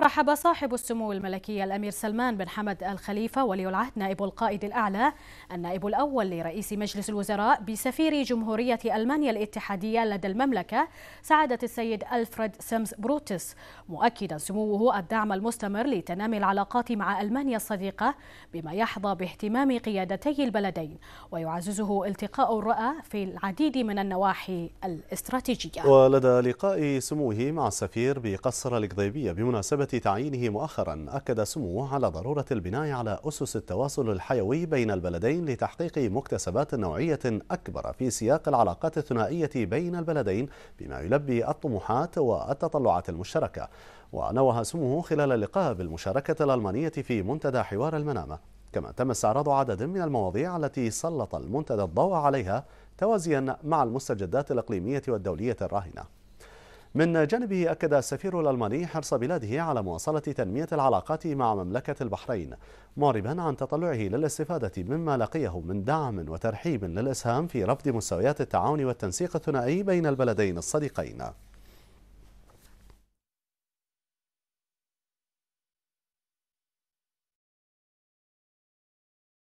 رحب صاحب السمو الملكي الأمير سلمان بن حمد الخليفة ولي العهد نائب القائد الأعلى النائب الأول لرئيس مجلس الوزراء بسفير جمهورية ألمانيا الاتحادية لدى المملكة سعادة السيد ألفريد سيمز بروتس. مؤكدا سموه الدعم المستمر لتنامي العلاقات مع ألمانيا الصديقة بما يحظى باهتمام قيادتي البلدين ويعززه التقاء الرؤى في العديد من النواحي الاستراتيجية. ولدى لقاء سموه مع السفير بقصر القضيبية بمناسبة تعيينه مؤخرا أكد سموه على ضرورة البناء على أسس التواصل الحيوي بين البلدين لتحقيق مكتسبات نوعية أكبر في سياق العلاقات الثنائية بين البلدين بما يلبي الطموحات والتطلعات المشتركة. ونوه سموه خلال اللقاء بالمشاركة الألمانية في منتدى حوار المنامة. كما تم استعراض عدد من المواضيع التي سلط المنتدى الضوء عليها توازيا مع المستجدات الإقليمية والدولية الراهنة. من جانبه أكد السفير الألماني حرص بلاده على مواصلة تنمية العلاقات مع مملكة البحرين معربا عن تطلعه للاستفادة مما لقيه من دعم وترحيب للإسهام في رفض مستويات التعاون والتنسيق الثنائي بين البلدين الصديقين.